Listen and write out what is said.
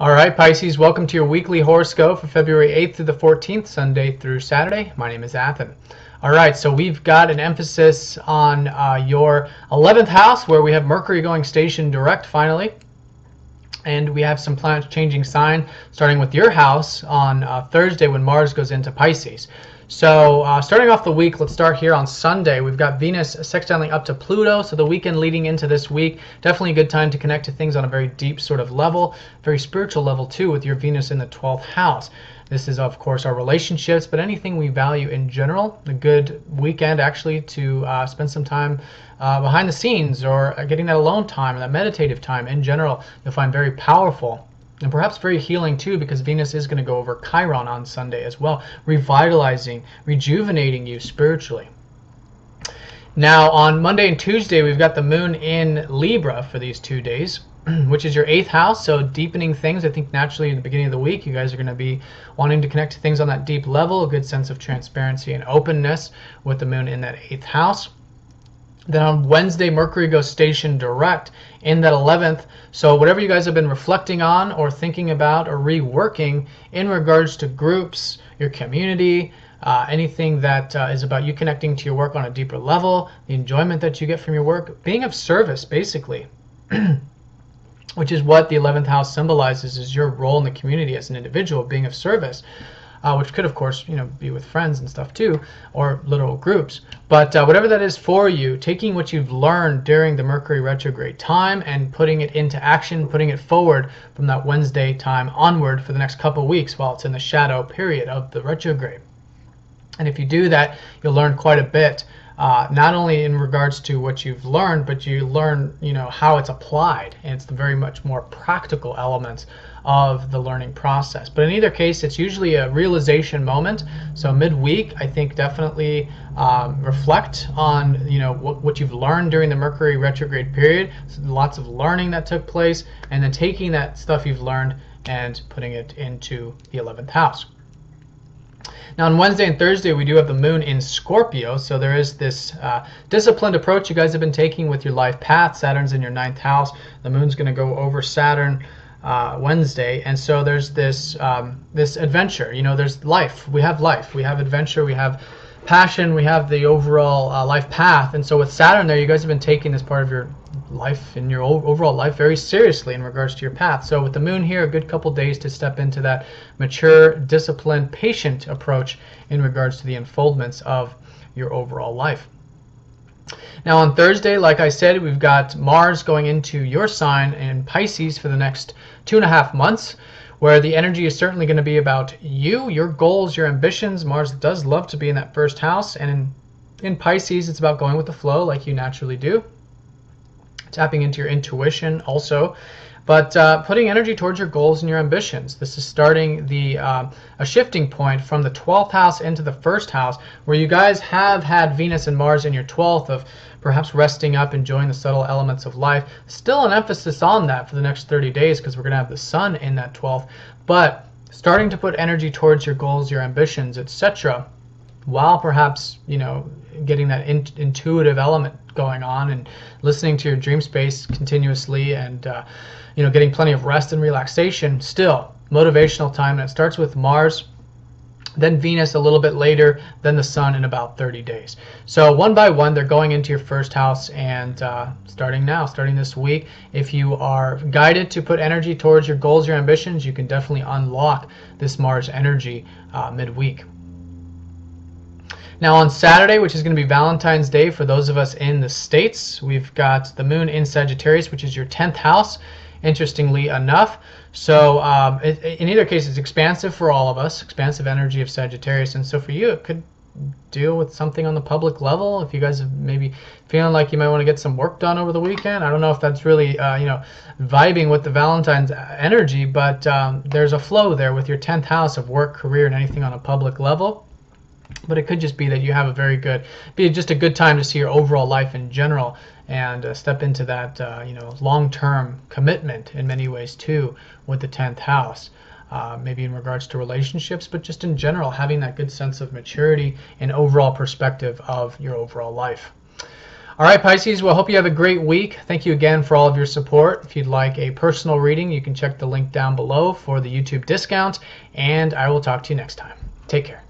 All right, Pisces, welcome to your weekly horoscope for February 8th through the 14th, Sunday through Saturday. My name is Athen. All right, so we've got an emphasis on uh, your 11th house where we have Mercury going station direct finally. And we have some planets changing sign, starting with your house on uh, Thursday when Mars goes into Pisces. So uh, starting off the week, let's start here on Sunday. We've got Venus sextiling up to Pluto, so the weekend leading into this week, definitely a good time to connect to things on a very deep sort of level, very spiritual level too, with your Venus in the 12th house. This is, of course, our relationships, but anything we value in general. A good weekend, actually, to uh, spend some time uh, behind the scenes or getting that alone time and that meditative time in general, you'll find very powerful and perhaps very healing too because Venus is going to go over Chiron on Sunday as well, revitalizing, rejuvenating you spiritually. Now, on Monday and Tuesday, we've got the moon in Libra for these two days, which is your eighth house. So, deepening things. I think naturally, in the beginning of the week, you guys are going to be wanting to connect to things on that deep level, a good sense of transparency and openness with the moon in that eighth house. Then on Wednesday, Mercury goes station direct in that 11th. So whatever you guys have been reflecting on or thinking about or reworking in regards to groups, your community, uh, anything that uh, is about you connecting to your work on a deeper level, the enjoyment that you get from your work, being of service, basically. which is what the 11th house symbolizes is your role in the community as an individual being of service uh, which could of course you know be with friends and stuff too or little groups but uh, whatever that is for you taking what you've learned during the mercury retrograde time and putting it into action putting it forward from that wednesday time onward for the next couple weeks while it's in the shadow period of the retrograde and if you do that you'll learn quite a bit uh, not only in regards to what you've learned, but you learn, you know, how it's applied, and it's the very much more practical elements of the learning process. But in either case, it's usually a realization moment. So midweek, I think definitely um, reflect on you know what, what you've learned during the Mercury retrograde period. So lots of learning that took place, and then taking that stuff you've learned and putting it into the 11th house. Now on Wednesday and Thursday we do have the moon in Scorpio, so there is this uh, disciplined approach you guys have been taking with your life path. Saturn's in your ninth house. The moon's going to go over Saturn uh, Wednesday, and so there's this um, this adventure. You know, there's life. We have life. We have adventure. We have passion. We have the overall uh, life path. And so with Saturn there, you guys have been taking this part of your life in your overall life very seriously in regards to your path. So with the moon here, a good couple days to step into that mature, disciplined, patient approach in regards to the unfoldments of your overall life. Now on Thursday, like I said, we've got Mars going into your sign in Pisces for the next two and a half months, where the energy is certainly going to be about you, your goals, your ambitions. Mars does love to be in that first house, and in, in Pisces, it's about going with the flow like you naturally do. Tapping into your intuition also but uh, putting energy towards your goals and your ambitions. This is starting the uh, a shifting point from the 12th house into the first house, where you guys have had Venus and Mars in your 12th of perhaps resting up, enjoying the subtle elements of life. Still an emphasis on that for the next 30 days because we're going to have the Sun in that 12th, but starting to put energy towards your goals, your ambitions, etc while perhaps you know getting that in, intuitive element going on and listening to your dream space continuously and uh, you know getting plenty of rest and relaxation still motivational time and it starts with mars then venus a little bit later then the sun in about 30 days. So one by one they're going into your first house and uh, starting now starting this week. If you are guided to put energy towards your goals your ambitions you can definitely unlock this mars energy uh, midweek now on Saturday, which is going to be Valentine's Day for those of us in the States, we've got the moon in Sagittarius, which is your 10th house, interestingly enough. So um, it, in either case, it's expansive for all of us, expansive energy of Sagittarius. And so for you, it could deal with something on the public level. If you guys are maybe feeling like you might want to get some work done over the weekend, I don't know if that's really, uh, you know, vibing with the Valentine's energy, but um, there's a flow there with your 10th house of work, career, and anything on a public level but it could just be that you have a very good be just a good time to see your overall life in general and uh, step into that uh, you know long-term commitment in many ways too with the 10th house uh, maybe in regards to relationships but just in general having that good sense of maturity and overall perspective of your overall life All right, Pisces, well, hope you have a great week. Thank you again for all of your support. If you'd like a personal reading, you can check the link down below for the YouTube discount, and I will talk to you next time. Take care.